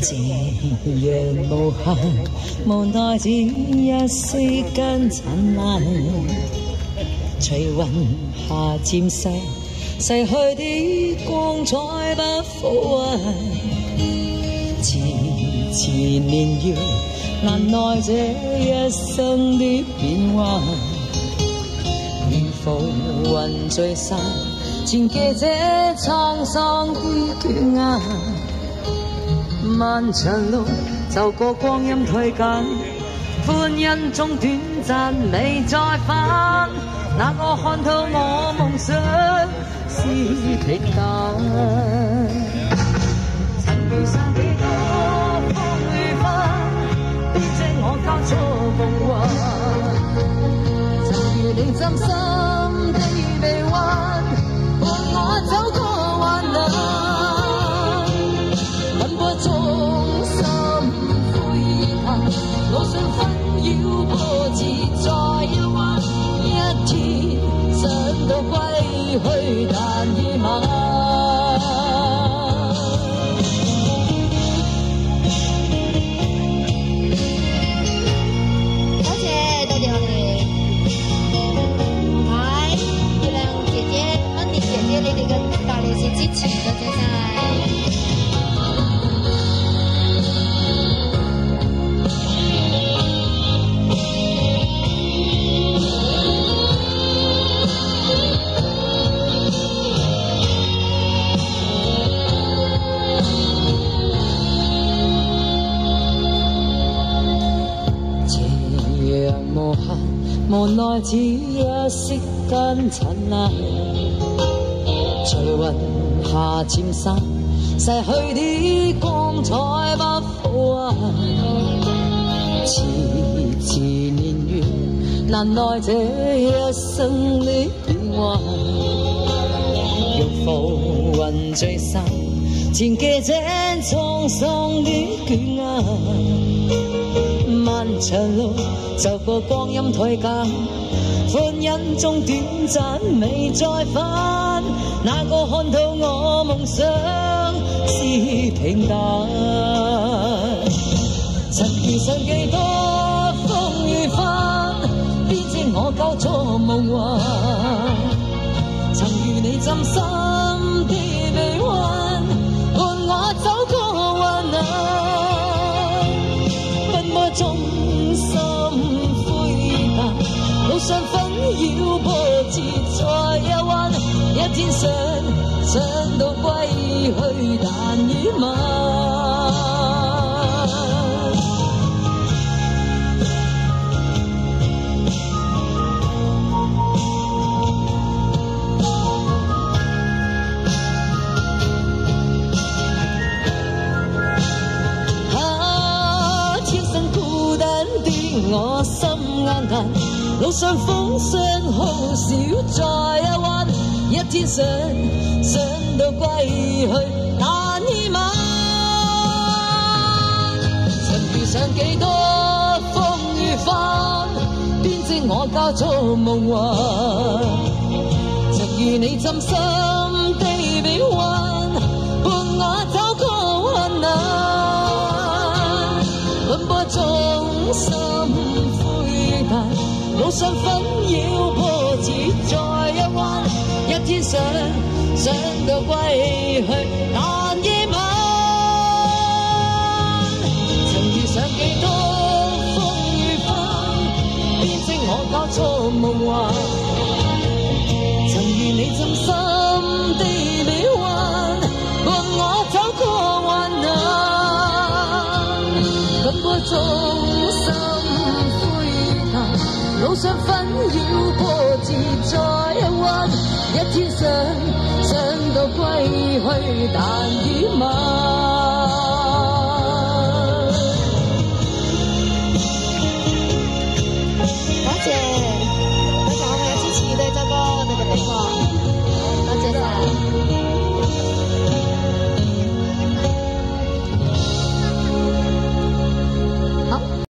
斜阳无限，无奈只一丝间灿烂，随云霞渐逝，逝去的光彩不复还。迟迟年月，难耐这一生的变幻。如浮云聚散，前记这沧桑的倦颜。漫长路，就过光阴退减，欢欣中短暂，未再返。哪个看透我梦想是平淡？曾遇上几多风雨翻，编织我交错梦幻。曾遇你真心无，奈只一息间尘埃。随云下渐散，逝去的光彩不复还。迟迟年月，难耐这一生的变幻。若浮云聚散，前记这沧桑的倦颜。长路，走过光阴退减，欢欣中短暂，未再返。哪个看透我梦想是平淡？曾遇上几多风雨翻，编织我交错梦幻。曾与你真心天想想到归去，但已晚。啊，天生孤单的我心硬硬，路上风霜好少在一彎，一天想想到归去但已晚。曾遇上几多风雨翻，编织我交錯夢幻。曾遇你真心的臂弯，伴我走过患难。奔波中心灰淡，路上纷扰，天想想到归去，但夜晚。曾遇上几多风雨翻，编织我交错梦幻。曾遇你真心绕过自在湾，一天想想到归去，但已晚。